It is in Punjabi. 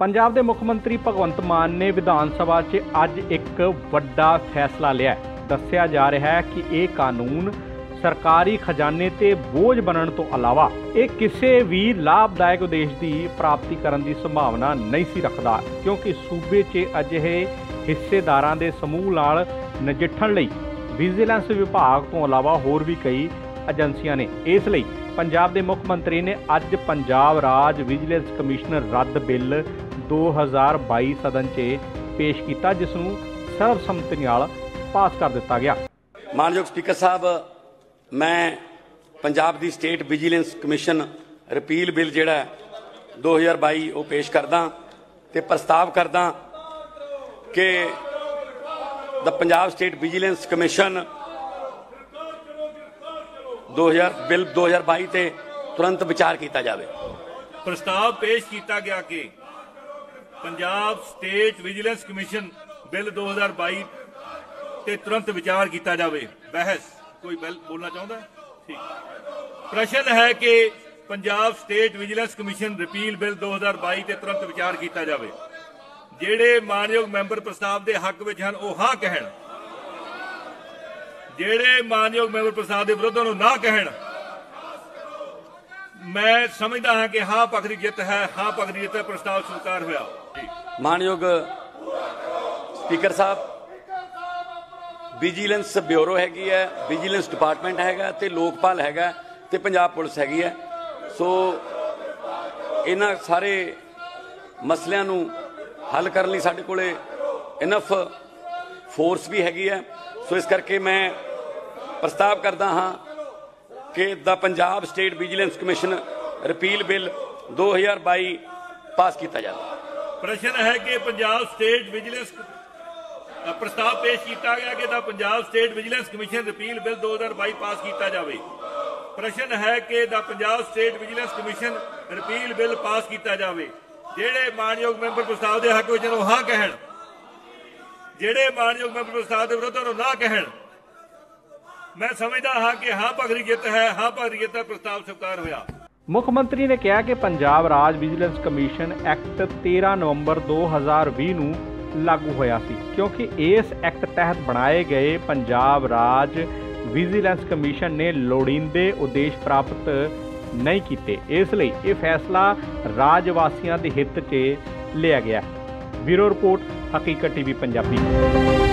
ਪੰਜਾਬ ਦੇ ਮੁੱਖ ਮੰਤਰੀ ਭਗਵੰਤ ਮਾਨ ਨੇ ਵਿਧਾਨ ਸਭਾ 'ਚ ਅੱਜ ਇੱਕ ਵੱਡਾ ਫੈਸਲਾ ਲਿਆ ਦੱਸਿਆ ਜਾ ਰਿਹਾ ਹੈ ਕਿ ਇਹ ਕਾਨੂੰਨ ਸਰਕਾਰੀ ਖਜ਼ਾਨੇ ਤੇ ਬੋਝ ਬਣਨ ਤੋਂ ਇਲਾਵਾ ਇਹ ਕਿਸੇ ਵੀ ਲਾਭਦਾਇਕ ਉਦੇਸ਼ ਦੀ ਪ੍ਰਾਪਤੀ ਕਰਨ ਦੀ ਸੰਭਾਵਨਾ ਨਹੀਂ ਸੀ ਰੱਖਦਾ, ਕਿਉਂਕਿ ਸੂਬੇ 'ਚ ਅਜਿਹੇ ਹਿੱਸੇਦਾਰਾਂ ਦੇ ਸਮੂਹ ਨਾਲ ਨਜਿੱਠਣ ਲਈ ਵਿਜੀਲੈਂਸ ਵਿਭਾਗ ਤੋਂ ਇਲਾਵਾ ਹੋਰ ਵੀ ਕਈ ਏਜੰਸੀਆਂ ਨੇ। ਇਸ ਲਈ ਪੰਜਾਬ ਦੇ ਮੁੱਖ ਮੰਤਰੀ ਨੇ ਅੱਜ ਪੰਜਾਬ ਰਾਜ ਵਿਜੀਲੈਂਸ ਕਮਿਸ਼ਨਰ ਰੱਦ ਬਿੱਲ 2022 ਸਦਨ 'ਚ ਪੇਸ਼ ਕੀਤਾ ਜਿਸ ਨੂੰ ਸਰਬਸੰਮਤੀ ਨਾਲ ਪਾਸ ਕਰ ਦਿੱਤਾ ਗਿਆ। ਮਾਨਯੋਗ ਸਪੀਕਰ ਸਾਹਿਬ ਮੈਂ ਪੰਜਾਬ ਦੀ state vigilance commission repeal bill ਜਿਹੜਾ ਹੈ 2022 ਉਹ ਪੇਸ਼ ਕਰਦਾ ਤੇ ਪ੍ਰਸਤਾਵ ਕਰਦਾ ਕਿ ਦਾ Punjab state vigilance commission 2000 bill 2022 ਤੇ ਤੁਰੰਤ ਵਿਚਾਰ ਕੀਤਾ ਜਾਵੇ। ਪ੍ਰਸਤਾਵ ਪੇਸ਼ ਕੀਤਾ ਗਿਆ ਕਿ Punjab state vigilance commission bill 2022 ਤੇ ਤੁਰੰਤ ਵਿਚਾਰ ਕੀਤਾ ਜਾਵੇ। ਬਹਿਸ, ਕੋਈ ਬਿੱਲ ਬੋਲਣਾ ਚਾਹੁੰਦਾ? ਠੀਕ। ਪ੍ਰਸ਼ਨ ਹੈ ਕਿ Punjab state vigilance commission repeal bill 2022 ਤੇ ਤੁਰੰਤ ਵਿਚਾਰ ਕੀਤਾ ਜਾਵੇ। ਜਿਹੜੇ ਮਾਨਯੋਗ ਮੈਂਬਰ ਪ੍ਰਸਤਾਵ ਦੇ ਹੱਕ ਵਿੱਚ ਹਨ, ਉਹ ਹਾਂ ਕਹਿਣ। ਜਿਹੜੇ ਮਾਨਯੋਗ ਮੈਂਬਰ ਪ੍ਰਸਤਾਵ ਦੇ ਵਿਰੁੱਧ ਨੂੰ ਨਾ ਕਹਿਣ। ਮੈਂ ਸਮਝਦਾ ਹਾਂ ਕਿ ਹਾਂ ਪੱਖ ਦੀ ਜਿੱਤ ਹੈ, ਹਾਂ ਪੱਖ ਦੀ ਜਿੱਤ ਹੈ, ਪ੍ਰਸਤਾਵ ਸਵੀਕਾਰ ਹੋਇਆ। ਮਾਨਯੋਗ ਸਪੀਕਰ ਸਾਹਿਬ, ਵਿਜੀਲੈਂਸ ਬਿਊਰੋ ਹੈਗੀ ਹੈ, ਵਿਜੀਲੈਂਸ ਡਿਪਾਰਟਮੈਂਟ ਹੈਗਾ ਤੇ ਲੋਕਪਾਲ ਹੈਗਾ ਤੇ ਪੰਜਾਬ ਪੁਲਿਸ ਹੈਗੀ ਹੈ। ਸੋ ਇਹਨਾਂ ਸਾਰੇ ਮਸਲਿਆਂ ਨੂੰ ਹੱਲ ਕਰਨ ਲਈ ਸਾਡੇ ਕੋਲੇ ਇਨਫ ਫੋਰਸ ਵੀ ਹੈਗੀ ਹੈ। ਸੋ ਇਸ ਕਰਕੇ ਮੈਂ ਪ੍ਰਸਤਾਵ ਕਰਦਾ ਹਾਂ ਕਿ ਦਾ Punjab state vigilance commission repeal bill 2022 pass ਕੀਤਾ ਜਾਵੇ। ਪ੍ਰਸ਼ਨ ਹੈ ਕਿ ਪੰਜਾਬ ਸਟੇਟ ਵਿਜੀਲੈਂਸ ਪ੍ਰਸਤਾਵ ਪੇਸ਼ ਕੀਤਾ ਗਿਆ ਕਿ ਦਾ Punjab state vigilance commission repeal bill 2022 pass ਕੀਤਾ ਜਾਵੇ। ਪ੍ਰਸ਼ਨ ਹੈ ਕਿ ਦਾ Punjab state vigilance commission repeal bill pass ਕੀਤਾ ਜਾਵੇ। ਜਿਹੜੇ ਮਾਨਯੋਗ ਮੈਂਬਰ ਪ੍ਰਸਤਾਵ ਦੇ ਹੱਕ ਵਿੱਚ ਨੂੰ ਹਾਂ ਕਹਿਣ। ਜਿਹੜੇ ਮਾਨਯੋਗ ਮੈਂਬਰ ਪ੍ਰਸਤਾਵ ਦੇ ਵਿਰੁੱਧ ਨੂੰ ਨਾ ਕਹਿਣ। ਮੈਂ ਸਮਝਦਾ ਹਾਂ ਕਿ ਹਾਂ ਪੱਖ ਹੈ, ਹਾਂ ਪੱਖ ਦੀ ਪ੍ਰਸਤਾਵ ਸਵੀਕਾਰ ਹੋਇਆ। ਮੁੱਖ ਮੰਤਰੀ ਨੇ ਕਿਹਾ ਕਿ ਪੰਜਾਬ ਰਾਜ ਵਿਜੀਲੈਂਸ ਕਮਿਸ਼ਨ ਐਕਟ 13 ਨਵੰਬਰ 2020 ਨੂੰ ਲਾਗੂ ਹੋਇਆ ਸੀ, ਕਿਉਂਕਿ ਇਸ ਐਕਟ ਤਹਿਤ ਬਣਾਏ ਗਏ ਪੰਜਾਬ ਰਾਜ ਵਿਜੀਲੈਂਸ ਕਮਿਸ਼ਨ ਨੇ ਲੋੜੀਂਦੇ ਉਦੇਸ਼ ਪ੍ਰਾਪਤ ਨਹੀਂ ਕੀਤੇ। ਇਸ ਲਈ ਇਹ ਫੈਸਲਾ ਰਾਜ ਵਾਸੀਆਂ ਦੇ ਹਿੱਤ 'ਚ ਲਿਆ ਗਿਆ bureau report, Haqeeqat TV, Punjabi.